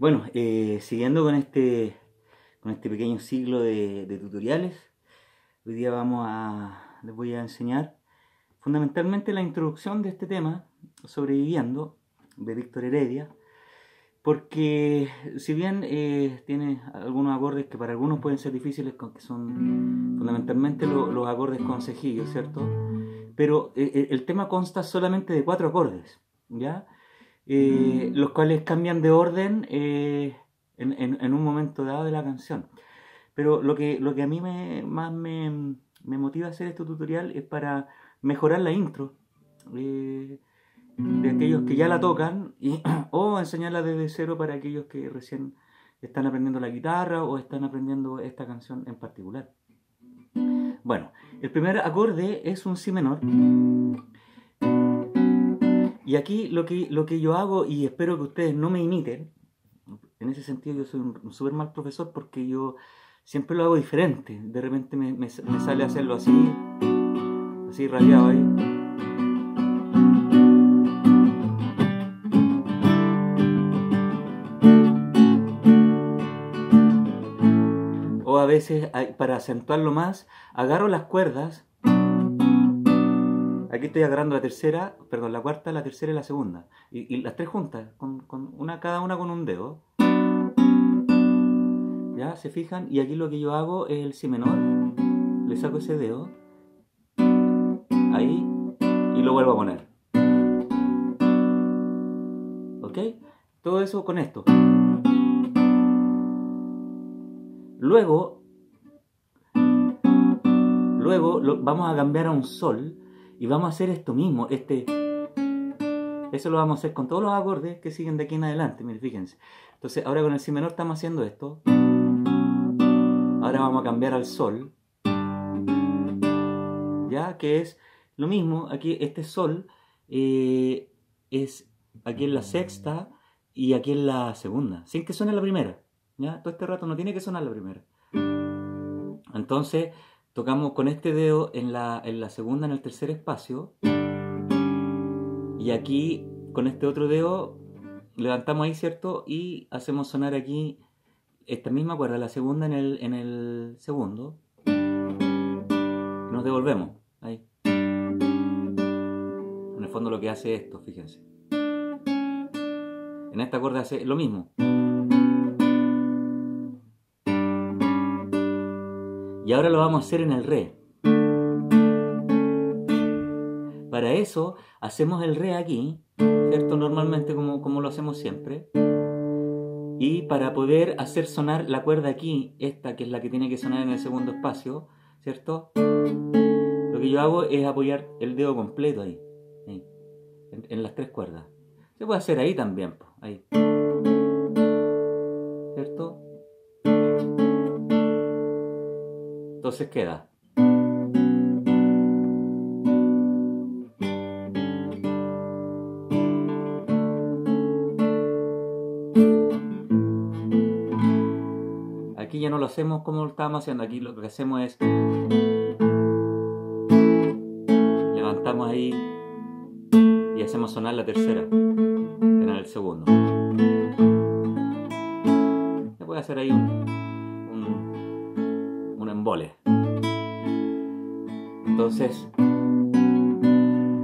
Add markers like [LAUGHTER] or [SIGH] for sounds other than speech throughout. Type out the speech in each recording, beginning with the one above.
Bueno, eh, siguiendo con este, con este pequeño ciclo de, tutoriales, hoy día vamos a, les voy a enseñar fundamentalmente la introducción de este tema, sobreviviendo, de Víctor Heredia, porque si bien eh, tiene algunos acordes que para algunos pueden ser difíciles, que son fundamentalmente los acordes con cejillos, ¿cierto? Pero eh, el tema consta solamente de cuatro acordes, ¿ya? Eh, los cuales cambian de orden eh, en, un momento dado de la canción. Pero lo que, lo que a mí me, más me, motiva a hacer este tutorial es para mejorar la intro eh, de aquellos que ya la tocan y, [CLEARS THROAT] o enseñarla desde cero para aquellos que recién están aprendiendo la guitarra o están aprendiendo esta canción en particular. Bueno, el primer acorde es un si menor y aquí lo que, lo que yo hago, y espero que ustedes no me imiten, en ese sentido yo soy un súper mal profesor porque yo siempre lo hago diferente. De repente me, me, sale hacerlo así, así rayado ahí. O a veces, para acentuarlo más, agarro las cuerdas Aquí estoy agarrando la tercera, perdón, la cuarta, la tercera y la segunda. Y, las tres juntas, con, una, cada una con un dedo. ¿Ya? ¿Se fijan? Y aquí lo que yo hago es el si menor. Le saco ese dedo. Ahí. Y lo vuelvo a poner. ¿Ok? Todo eso con esto. Luego, luego vamos a cambiar a un sol y vamos a hacer esto mismo, este... Eso lo vamos a hacer con todos los acordes que siguen de aquí en adelante, miren, fíjense. Entonces, ahora con el si menor estamos haciendo esto. Ahora vamos a cambiar al sol. ¿Ya? Que es lo mismo, aquí este sol eh, es aquí en la sexta y aquí en la segunda, sin que suene la primera. ¿Ya? Todo este rato no tiene que sonar la primera. Entonces, tocamos con este dedo en la, en la segunda, en el tercer espacio. Y aquí con este otro dedo levantamos ahí, ¿cierto? Y hacemos sonar aquí esta misma cuerda, la segunda en el, en el segundo. Nos devolvemos. Ahí. En el fondo lo que hace esto, fíjense. En esta cuerda hace lo mismo. Y ahora lo vamos a hacer en el re. Para eso hacemos el re aquí, ¿cierto? Normalmente como, como lo hacemos siempre. Y para poder hacer sonar la cuerda aquí, esta que es la que tiene que sonar en el segundo espacio, ¿cierto? Lo que yo hago es apoyar el dedo completo ahí, en, las tres cuerdas. Se puede hacer ahí también, ahí. Entonces queda. Aquí ya no lo hacemos como lo estábamos haciendo, aquí lo que hacemos es levantamos ahí y hacemos sonar la tercera en el segundo. Se puede hacer ahí un embole. Entonces,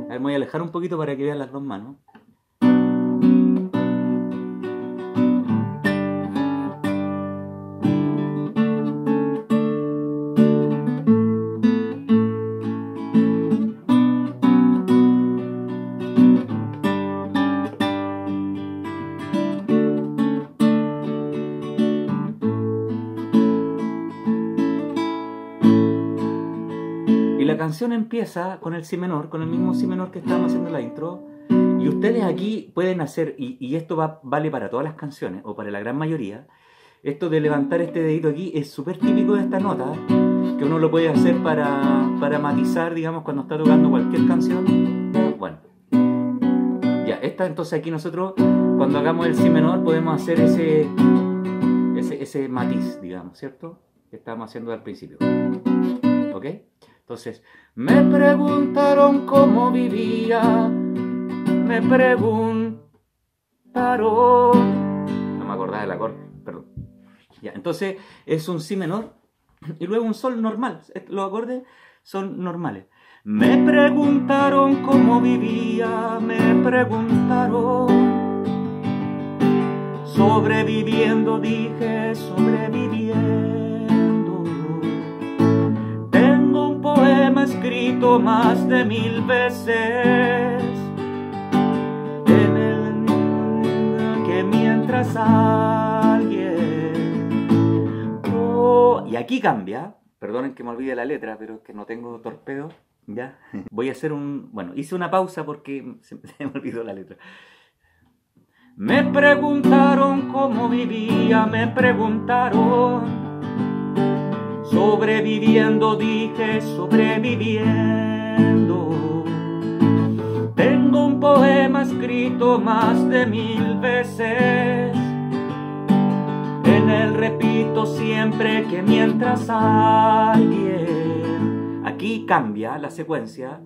me voy a alejar un poquito para que vean las dos manos. La canción empieza con el si menor, con el mismo si menor que estábamos haciendo la intro. Y ustedes aquí pueden hacer, y, esto va, vale para todas las canciones, o para la gran mayoría, esto de levantar este dedito aquí es súper típico de esta nota, que uno lo puede hacer para, para matizar, digamos, cuando está tocando cualquier canción. Bueno, ya, esta entonces aquí nosotros, cuando hagamos el si menor, podemos hacer ese, ese, ese matiz, digamos, ¿cierto? Que estábamos haciendo al principio. ¿Ok? Entonces, me preguntaron cómo vivía, me preguntaron, no me acordaba del acorde, perdón. Ya, entonces es un si menor y luego un sol normal. Los acordes son normales. Me preguntaron cómo vivía, me preguntaron. Sobreviviendo, dije, sobreviviendo. Escrito más de mil veces. En el que mientras alguien. Oh, y aquí cambia. Perdonen que me olvide la letra, pero es que no tengo torpedo. ¿Ya? [LAUGHS] Voy a hacer un... Bueno, hice una pausa porque [LAUGHS] se, me olvidó la letra. Me preguntaron cómo vivía, me preguntaron. Sobreviviendo, dije, sobreviviendo. Tengo un poema escrito más de mil veces. En él repito siempre que mientras alguien aquí cambia la secuencia.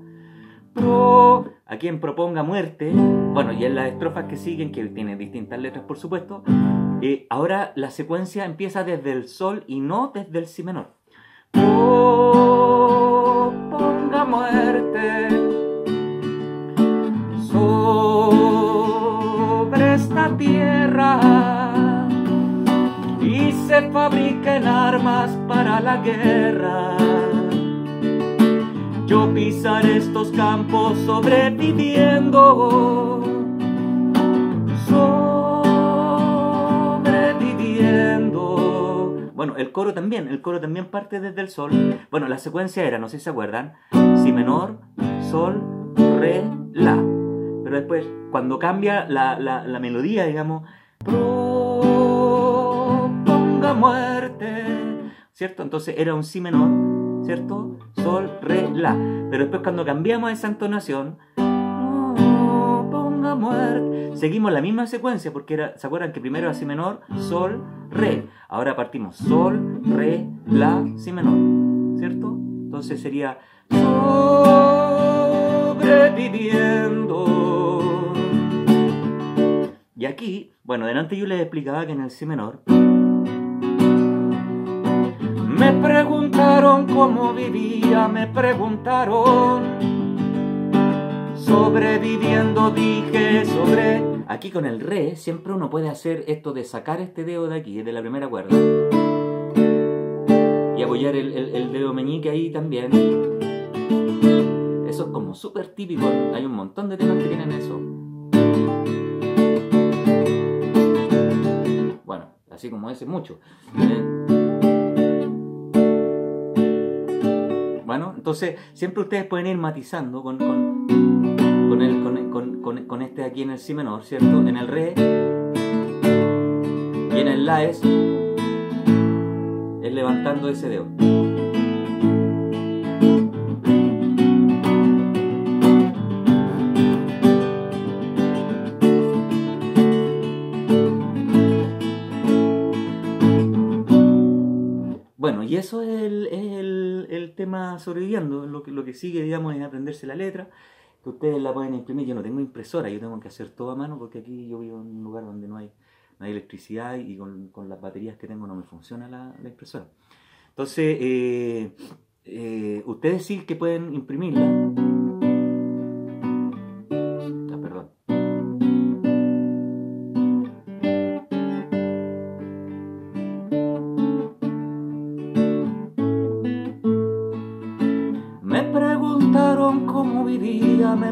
Pro, a quien proponga muerte, bueno, y en las estrofas que siguen, que tienen distintas letras por supuesto, eh, ahora la secuencia empieza desde el sol y no desde el si menor. Proponga muerte sobre esta tierra y se fabriquen armas para la guerra. Yo pisar estos campos sobreviviendo, Bueno, el coro también, el coro también parte desde el sol. Bueno, la secuencia era, no sé si se acuerdan, si menor, sol, re, la. Pero después, cuando cambia la, la, la melodía, digamos, proponga muerte, ¿cierto? Entonces era un si menor ¿cierto? Sol, re, la. Pero después cuando cambiamos esa entonación, muerte, seguimos la misma secuencia porque era, ¿se acuerdan que primero era si menor, sol, re? Ahora partimos sol, re, la, si menor, ¿cierto? Entonces sería sobreviviendo. Y aquí, bueno, delante yo les explicaba que en el si menor me preguntaron cómo vivía, me preguntaron. Sobreviviendo dije sobre... Aquí con el re siempre uno puede hacer esto de sacar este dedo de aquí, de la primera cuerda. Y apoyar el, dedo meñique ahí también. Eso es como súper típico. Hay un montón de temas que tienen eso. Bueno, así como ese mucho. Bueno, entonces siempre ustedes pueden ir matizando el, con aquí en el si menor, ¿cierto? En el re y en el la es, es levantando ese dedo. Bueno, y eso es el, el, tema sobreviviendo. Lo que, lo que sigue, digamos, es aprenderse la letra, que ustedes la pueden imprimir. Yo no tengo impresora, yo tengo que hacer todo a mano porque aquí yo vivo en un lugar donde no hay, hay electricidad y con, las baterías que tengo no me funciona la, impresora. Entonces, eh, eh, ustedes sí que pueden imprimirla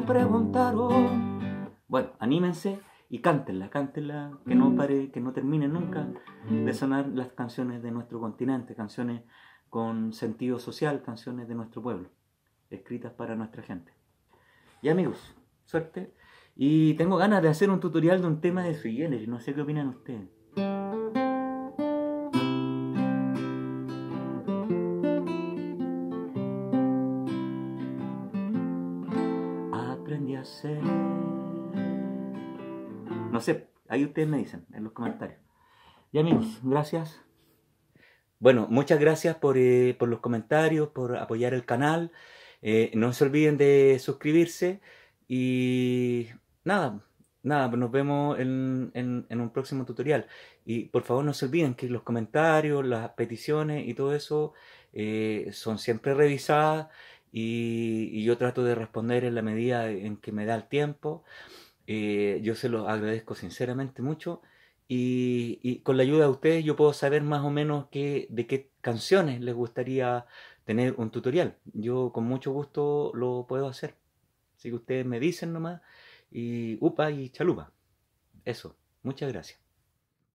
preguntaron. Bueno, anímense y cántenla, cántenla, que no pare, que no termine nunca de sonar las canciones de nuestro continente, canciones con sentido social, canciones de nuestro pueblo, escritas para nuestra gente. Y amigos, suerte. Y tengo ganas de hacer un tutorial de un tema de sui no sé qué opinan ustedes. No sé, ahí ustedes me dicen en los comentarios. Y amigos, gracias. Bueno, muchas gracias por, eh, los comentarios, por apoyar el canal. Eh, no se olviden de suscribirse y nada, nada, nos vemos en, en un próximo tutorial. Y por favor no se olviden que los comentarios, las peticiones y todo eso eh, son siempre revisadas y, yo trato de responder en la medida en que me da el tiempo. Eh, yo se los agradezco sinceramente mucho y, con la ayuda de ustedes yo puedo saber más o menos qué, de qué canciones les gustaría tener un tutorial. Yo con mucho gusto lo puedo hacer. Así que ustedes me dicen nomás y upa y chalupa. Eso. Muchas gracias.